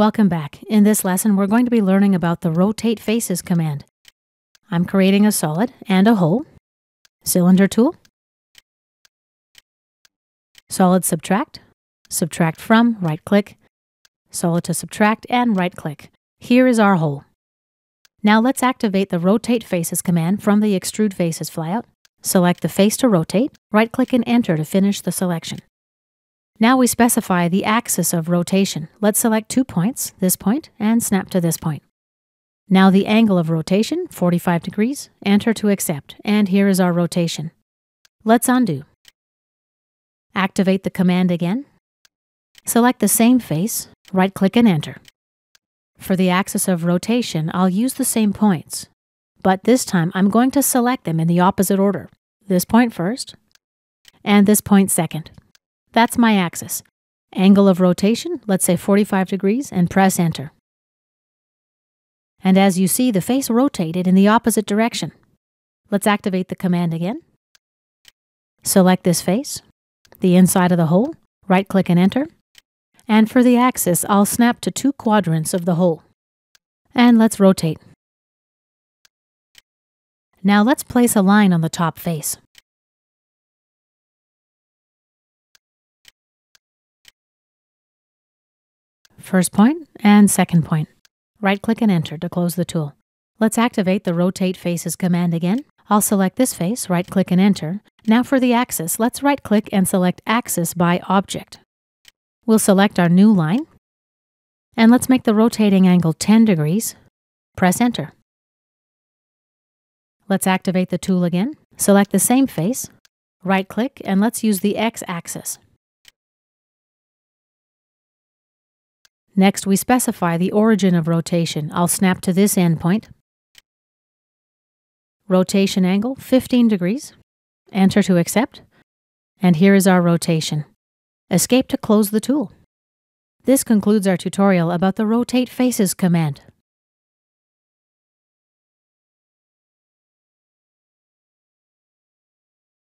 Welcome back. In this lesson, we're going to be learning about the Rotate Faces command. I'm creating a solid and a hole. Cylinder tool. Solid subtract. Subtract from, right click. Solid to subtract and right click. Here is our hole. Now let's activate the Rotate Faces command from the Extrude Faces flyout. Select the face to rotate, right click and enter to finish the selection. Now we specify the axis of rotation. Let's select two points, this point, and snap to this point. Now the angle of rotation, 45 degrees, enter to accept, and here is our rotation. Let's undo. Activate the command again. Select the same face, right click and enter. For the axis of rotation, I'll use the same points, but this time I'm going to select them in the opposite order. This point first, and this point second. That's my axis. Angle of rotation, let's say 45 degrees, and press enter. And as you see, the face rotated in the opposite direction. Let's activate the command again. Select this face, the inside of the hole, right click and enter. And for the axis, I'll snap to two quadrants of the hole. And let's rotate. Now let's place a line on the top face. First point and second point. Right click and enter to close the tool. Let's activate the Rotate Faces command again. I'll select this face, right click and enter. Now for the axis, let's right click and select Axis by Object. We'll select our new line. And let's make the rotating angle 10 degrees. Press enter. Let's activate the tool again. Select the same face, right click, and let's use the X axis. Next, we specify the origin of rotation. I'll snap to this endpoint. Rotation angle, 15 degrees. Enter to accept. And here is our rotation. Escape to close the tool. This concludes our tutorial about the Rotate Faces command.